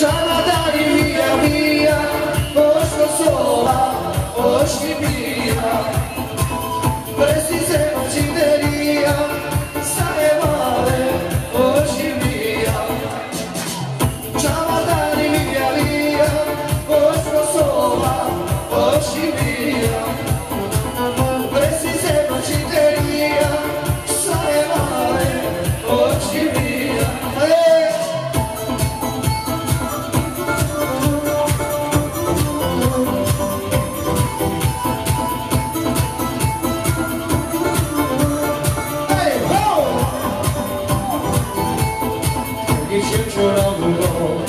time dziewczynamuro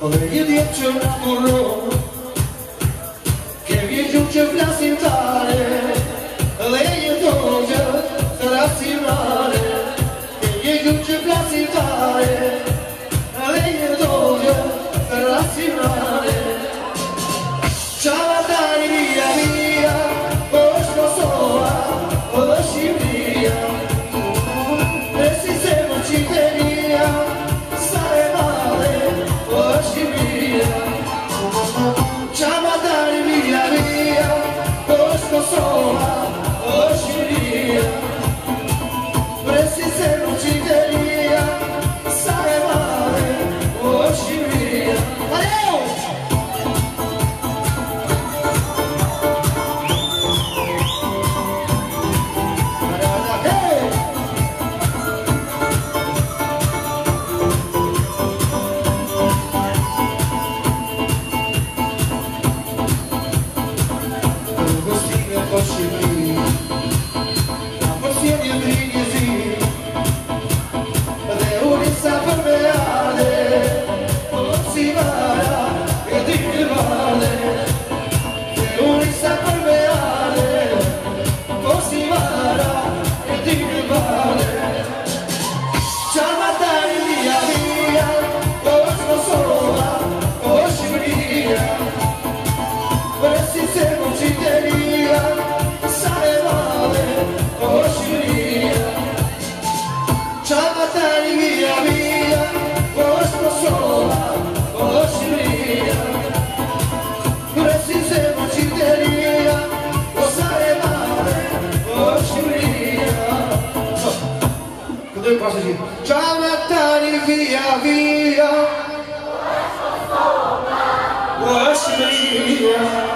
Oleje dziewczynamuro Kie wiedział i to, due cose sì. Ciao Nattani, via, via. Lascio sopra. Lascio via.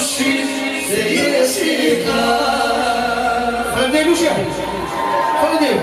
الشيء زي الشيطان فردين وش يعني؟ فردين